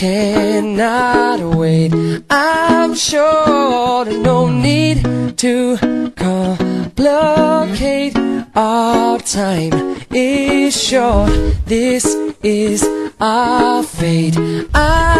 cannot wait. I'm sure no need to complicate. Our time is short. This is our fate. I'm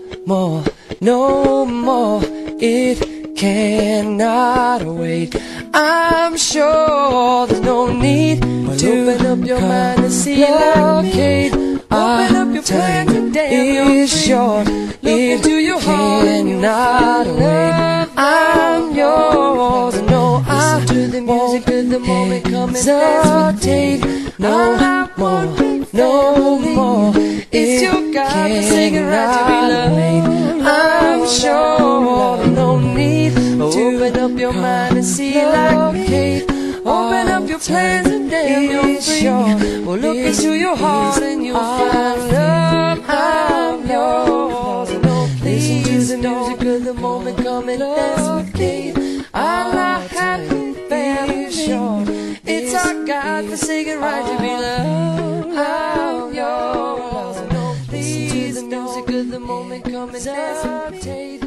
more, no more. It cannot wait. I'm sure there's no need to open up your mind and see blockade. Open up your time is short. It cannot wait. I'm yours. No, I to the music of the moment coming. Hesitate no more, no more. Your God-forsaken right to be loved. I'm sure no need to open up your mind and see like me. Open up your plans and damn you're free. Well, look into your heart and you'll find love. I'm yours. Listen to the music of the moment coming with me. All I have been short. It's our God-forsaken right to be loved. Music of the moment coming me.